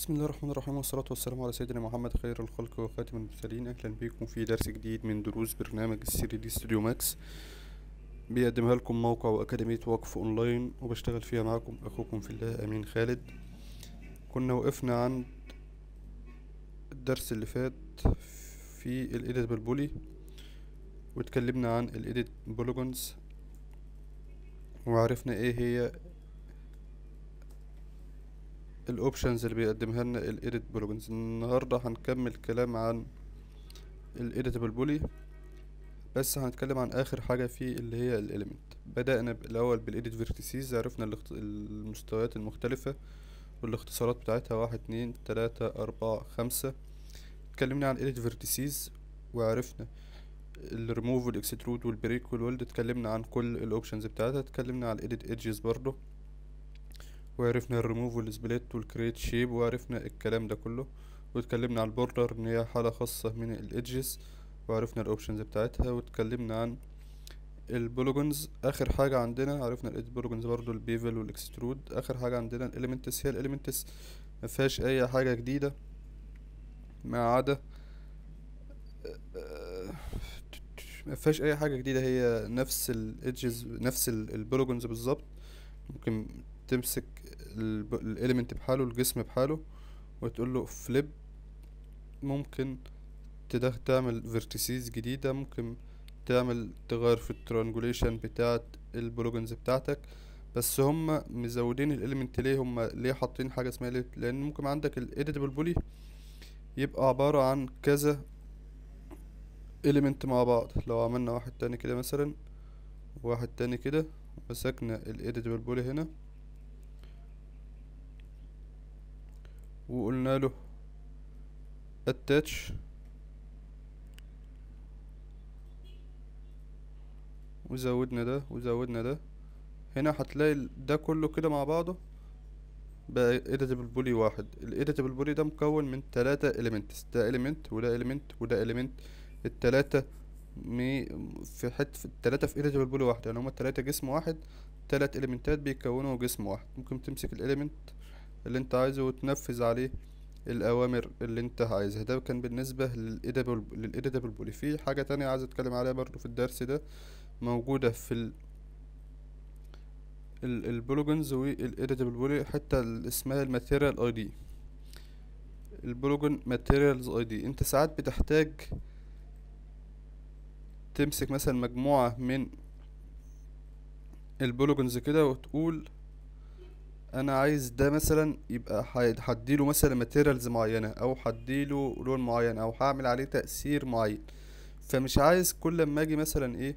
بسم الله الرحمن الرحيم والصلاة والسلام على سيدنا محمد خير الخلق وخاتم المرسلين. أهلا بكم في درس جديد من دروس برنامج ال 3D Studio Max. بيقدمها لكم موقع وأكاديمية وقف أونلاين وبشتغل فيها معكم أخوكم في الله أمين خالد. كنا وقفنا عند الدرس اللي فات في ال editable poly واتكلمنا عن ال edit polygons وعرفنا إيه هي ال options اللي بيقدمها لنا ال edit polygons النهارده هنكمل كلام عن ال editable poly بس هنتكلم عن آخر حاجة فيه اللي هي ال element بدأنا الأول بال edit vertices عرفنا المستويات المختلفة والاختصارات بتاعتها. واحد اتنين تلاتة أربعة خمسة. اتكلمنا عن ال edit vertices وعرفنا الريموف والاكسترود والبريك والولد اتكلمنا عن كل ال options بتاعتها. اتكلمنا عن ال edit edges برضو. وعرفنا الريموف والسبليت والكريت شيب وعرفنا الكلام ده كله. واتكلمنا عن ال border إن هي حالة خاصة من ال edges وعرفنا ال options بتاعتها. واتكلمنا عن ال polygons آخر حاجة عندنا عرفنا ال edit polygons برضو ال bevel وال extrude آخر حاجة عندنا ال elements هي ال elements مفيهاش أي حاجة جديدة ما عدا ما فيهاش أي حاجة جديدة. هي نفس ال edges نفس ال polygons بالظبط. ممكن تمسك ال element بحاله الجسم بحاله وتقول له flip ممكن تده تعمل vertices جديدة ممكن تعمل تغير في ال triangulation بتاعه ال polygons بتاعتك. بس هم مزودين ال element ليه؟ هم ليه حاطين حاجة اسمها ليه لأن ممكن عندك ال editable poly يبقى عبارة عن كذا element مع بعض. لو عملنا واحد تاني كده مثلا واحد تاني كده مسكنا الايديتابل بولي هنا. وقلنا له attach. وزودنا ده وزودنا ده. هنا هتلاقي ده كله كده مع بعضه بقى editable بولي واحد. ال editable بولي ده مكون من تلاتة elements. ده element وده element وده element. التلاتة مي في حت في التلاتة في editable poly واحد. يعني هما التلاتة جسم واحد. تلات element ات بيكونوا جسم واحد. ممكن تمسك ال element اللي انت عايزه وتنفذ عليه الأوامر اللي انت عايزها. ده كان بالنسبة لل editable poly في حاجة تانية عايز أتكلم عليها برضو في الدرس ده موجودة في ال ال- ال polygons وال editable poly حاجة اسمها ال material ID. ال polygon materials ID. انت ساعات بتحتاج تمسك مثلا مجموعة من ال polygons كده وتقول أنا عايز ده مثلا يبقى هديله مثلا materials معينة أو هديله لون معين أو هعمل عليه تأثير معين. فمش عايز كل ما أجي مثلا إيه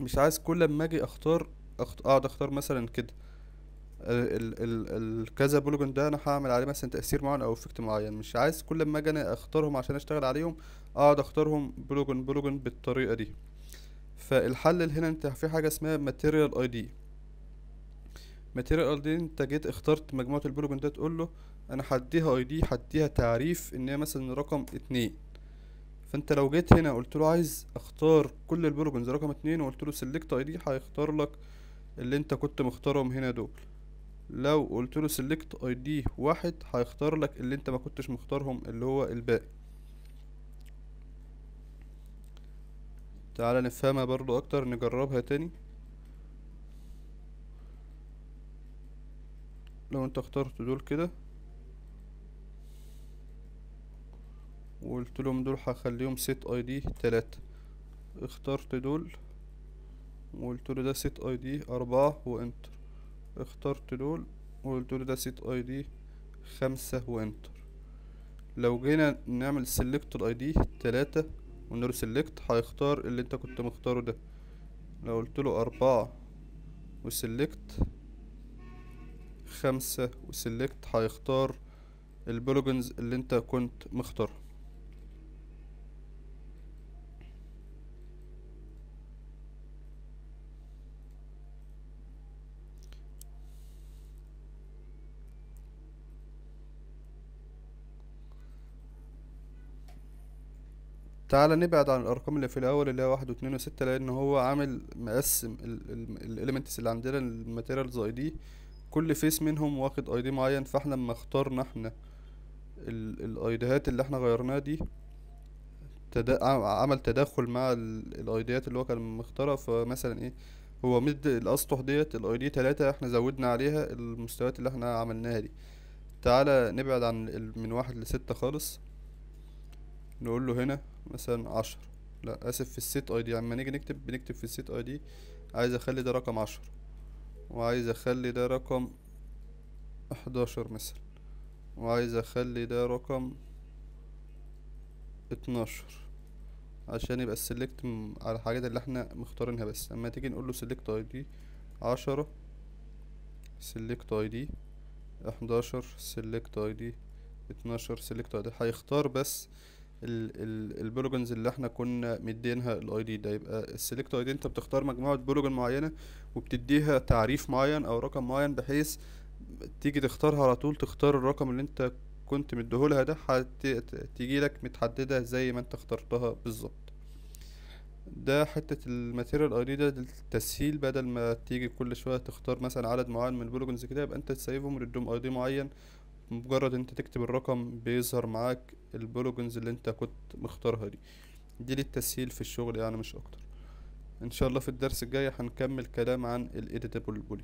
مش عايز كل ما أجي أختار. أقعد أختار مثلا كده. ال ال polygon ده أنا هعمل عليه مثلا تأثير معين أو effect معين. مش عايز كل ما أجي أنا أختارهم عشان أشتغل عليهم أقعد أختارهم polygon polygon بالطريقة دي. فالحل هنا أنت في حاجة اسمها material ID material ID انت جيت اخترت مجموعة ال polygon ده تقول له أنا هديها ID هديها تعريف ان هي مثلا رقم اتنين. فانت لو جيت هنا قلت له عايز اختار كل ال polygons رقم اتنين وقلت له select ID هيختار لك اللي انت كنت مختارهم هنا دول. لو قلت له select ID واحد هيختار لك اللي انت ما كنتش مختارهم اللي هو الباقي. تعالى نفهمها برضو أكتر نجربها تاني. انت اخترت دول كده. وقلت لهم دول هخليهم set ID تلاتة. اخترت دول. وقلت له ده ID أربعة و enter. اخترت دول. وقلت له ده ID خمسة و enter. لو جينا نعمل select ال ID تلاتة له select هيختار اللي انت كنت مختاره ده. لو قلت له أربعة و select خمسة و select هيختار ال polygons اللي انت كنت مختارها. تعالى نبعد عن الأرقام اللي في الأول اللي هي واحد واتنين وستة لأن هو عامل مقسم ال elements اللي عندنا ال materials ID كل face منهم واخد ID معين فاحنا لما اخترنا إحنا ال ID هات اللي إحنا غيرناها دي تدا... عم- عمل تداخل مع ال ID ات اللي هو كان مختارها. فمثلا إيه هو مد الأسطح ديت ال ID تلاتة إحنا زودنا عليها المستويات اللي إحنا عملناها دي. تعالى نبعد عن من واحد لستة خالص. نقول له هنا مثلا عشر. لا آسف في ال set ID لما نيجي نكتب بنكتب في ال set ID عايز أخلي ده رقم عشرة وعايز أخلي ده رقم حداشر مثلا. وعايز أخلي ده رقم اتناشر. عشان يبقى ال select على الحاجات اللي إحنا مختارينها بس. لما تيجي نقول له select ID عشرة select ID احداشر select ID اتناشر select ID هيختار بس ال ال ال polygons اللي إحنا كنا مدينها ال ID ده. يبقى ال select ID انت بتختار مجموعة polygon معينة وبتديها تعريف معين أو رقم معين بحيث تيجي تختارها على طول تختار الرقم اللي انت كنت مديهولها ده هتيجي لك متحددة زي ما انت اخترتها بالظبط. ده حتة ال material ID ده للتسهيل بدل ما تيجي كل شوية تختار مثلا عدد معين من ال polygons كده يبقى انت تسيبهم وتديهم ID معين مجرد أنت تكتب الرقم بيظهر معاك ال polygons اللي أنت كنت مختارها دي. دي للتسهيل في الشغل يعني مش أكتر. إن شاء الله في الدرس الجاي هنكمل كلام عن ال editable poly